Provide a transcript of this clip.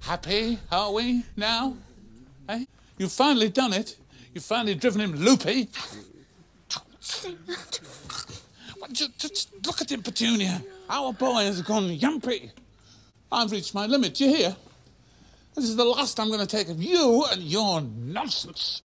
Happy, are we, now? Eh? You've finally done it. You've finally driven him loopy. Say Just, just look at him, Petunia. Our boy has gone yumpy. I've reached my limit, do you hear? This is the last I'm going to take of you and your nonsense.